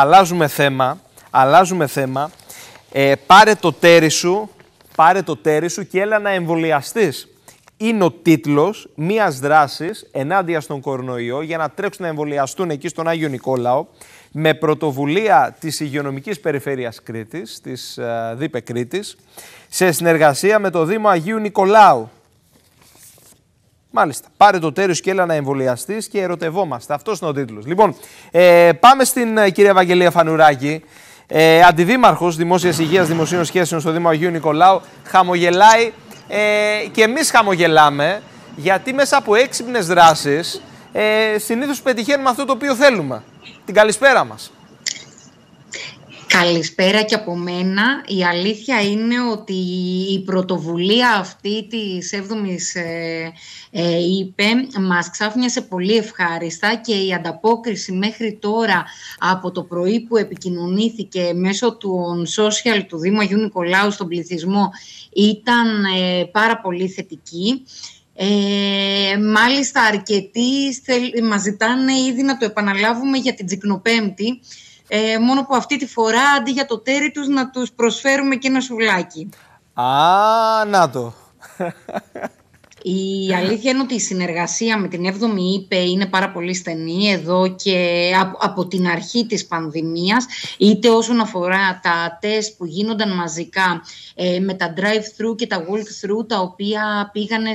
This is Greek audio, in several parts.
αλλάζουμε θέμα, αλλάζουμε θέμα. Ε, πάρε το τέρι σου, πάρε το τέρι σου και έλα να εμβολιαστείς. Είναι ο τίτλος μιας δράσης ενάντια στον κορονοϊό για να τρέξουν να εμβολιαστούν εκεί στον Άγιο Νικόλαο με πρωτοβουλία της Υγειονομικής Περιφέρειας Κρήτης, της ε, ΔΥΠΕ Κρήτης, σε συνεργασία με το Δήμο Αγίου Νικολάου. Μάλιστα. Πάρε το τέριος και έλα να εμβολιαστείς και ερωτευόμαστε. Αυτός είναι ο τίτλος. Λοιπόν, ε, πάμε στην ε, κυρία Ευαγγελία Φανουράκη. Ε, Αντιδήμαρχος Δημόσιας Υγείας Δημοσίων Σχέσεων στο Δήμο Αγίου Νικολάου. Χαμογελάει ε, και εμείς χαμογελάμε γιατί μέσα από έξυπνες δράσεις ε, συνήθως πετυχαίνουμε αυτό το οποίο θέλουμε. Την καλησπέρα μας. Καλησπέρα και από μένα. Η αλήθεια είναι ότι η πρωτοβουλία αυτή της 7ης ε, ε, είπε μας ξάφνιασε πολύ ευχάριστα και η ανταπόκριση μέχρι τώρα από το πρωί που επικοινωνήθηκε μέσω του social του Δήμου Αγίου Νικολάου στον πληθυσμό ήταν ε, πάρα πολύ θετική. Ε, μάλιστα αρκετοί μας ζητάνε ήδη να το επαναλάβουμε για την Τζικνοπέμπτη ε, μόνο που αυτή τη φορά αντί για το τέρι τους να τους προσφέρουμε και ένα σουβλάκι. Α, να το. Η αλήθεια είναι ότι η συνεργασία με την 7η ΥΠΕ είναι πάρα πολύ στενή εδώ και από την αρχή της πανδημίας είτε όσον αφορά τα τεστ που γίνονταν μαζικά ε, με τα drive-thru και τα walk-through τα οποία πήγανε,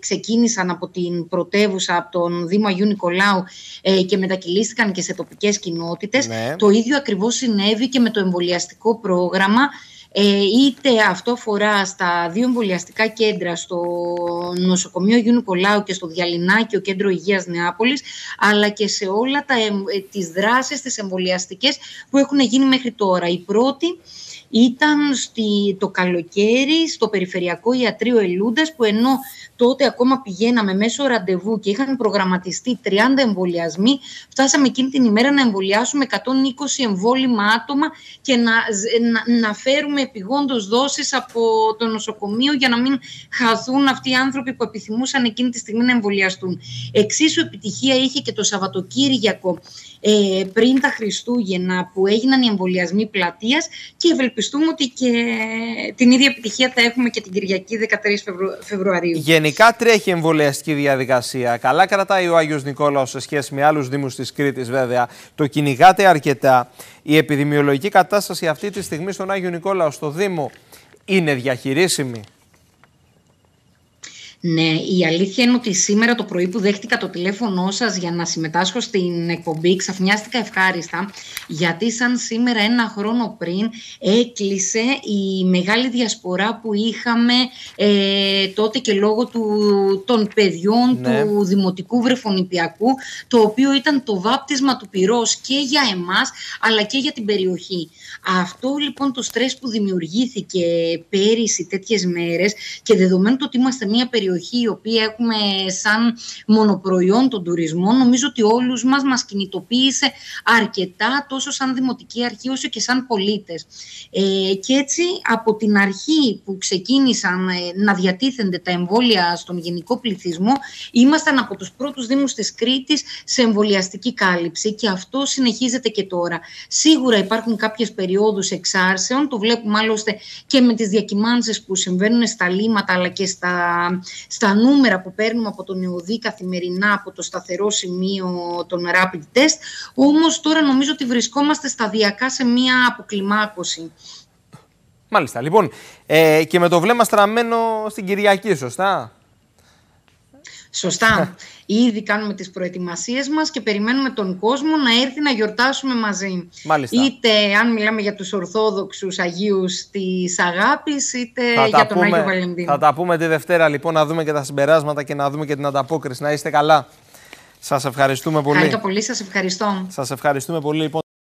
ξεκίνησαν από την πρωτεύουσα, από τον Δήμο Αγίου Νικολάου ε, και μετακυλίστηκαν και σε τοπικές κοινότητες. Ναι. Το ίδιο ακριβώς συνέβη και με το εμβολιαστικό πρόγραμμα ε, είτε αυτό αφορά στα δύο εμβολιαστικά κέντρα, στο νοσοκομείο Γιου Νικολάου και στο Διαλυνάκιο Κέντρο Υγείας Νεάπολης, αλλά και σε όλα τα, ε, τις δράσεις, τις εμβολιαστικές που έχουν γίνει μέχρι τώρα. Η πρώτη ήταν στη, το καλοκαίρι στο Περιφερειακό Ιατρείο Ελούντας που ενώ τότε ακόμα πηγαίναμε μέσω ραντεβού και είχαν προγραμματιστεί 30 εμβολιασμοί, φτάσαμε εκείνη την ημέρα να εμβολιάσουμε 120 εμβόλυμα άτομα και να, να, να φέρουμε επιγόντως δόσεις από το νοσοκομείο για να μην χαθούν αυτοί οι άνθρωποι που επιθυμούσαν εκείνη τη στιγμή να εμβολιαστούν. Εξίσου επιτυχία είχε και το Σαββατοκύριακο ε, πριν τα Χριστούγεννα που έγιναν οι εμβολιασμοί πλατείας και ευελπιστούμε ότι και την ίδια επιτυχία θα έχουμε και την Κυριακή 13 Φεβρουαρίου. Γενικά τρέχει εμβολιαστική διαδικασία. Καλά κρατάει ο Άγιος Νικόλαος σε σχέση με άλλους δήμους της Κρήτης βέβαια. Το κυνηγάτε αρκετά. Η επιδημιολογική κατάσταση αυτή τη στιγμή στον Άγιο Νικόλαο στο Δήμο είναι διαχειρίσιμη. Ναι, η αλήθεια είναι ότι σήμερα το πρωί που δέχτηκα το τηλέφωνό σας για να συμμετάσχω στην εκπομπή ξαφνιάστηκα ευχάριστα γιατί σαν σήμερα ένα χρόνο πριν έκλεισε η μεγάλη διασπορά που είχαμε ε, τότε και λόγω του, των παιδιών ναι. του Δημοτικού Βρεφονιπιακού το οποίο ήταν το βάπτισμα του πυρός και για εμάς αλλά και για την περιοχή. Αυτό λοιπόν το στρες που δημιουργήθηκε πέρυσι τέτοιες μέρες και δεδομένου ότι είμαστε μια περιοχή περιοχή η οποία έχουμε σαν μονοπροϊόν τον τουρισμό, νομίζω ότι όλους μας μας κινητοποίησε αρκετά τόσο σαν Δημοτική Αρχή όσο και σαν πολίτες. Ε, και έτσι από την αρχή που ξεκίνησαν ε, να διατίθενται τα εμβόλια στον γενικό πληθυσμό ήμασταν από τους πρώτους δήμους της Κρήτης σε εμβολιαστική κάλυψη και αυτό συνεχίζεται και τώρα. Σίγουρα υπάρχουν κάποιες περιόδους εξάρσεων, το βλέπουμε άλλωστε και με τις διακυμάνσεις που συμβαίνουν στα λίματα αλλά και στα, στα νούμερα που παίρνουμε από τον ΕΟΔΗ καθημερινά από το σταθερό σημείο των rapid test, όμως τώρα νομίζω ότι βρισκόμαστε σταδιακά σε μία αποκλιμάκωση. Μάλιστα. Λοιπόν, ε, και με το βλέμμα στραμμένο στην Κυριακή, σωστά; Σωστά. Ήδη κάνουμε τις προετοιμασίες μας και περιμένουμε τον κόσμο να έρθει να γιορτάσουμε μαζί. Μάλιστα. Είτε αν μιλάμε για τους Ορθόδοξους Αγίους της Αγάπης, είτε για τον Άγιο Βαλεντίνο. Θα τα πούμε τη Δευτέρα λοιπόν, να δούμε και τα συμπεράσματα και να δούμε και την ανταπόκριση. Να είστε καλά. Σας ευχαριστούμε πολύ. Χάρηκα πολύ, σας ευχαριστώ. Σας ευχαριστούμε πολύ λοιπόν.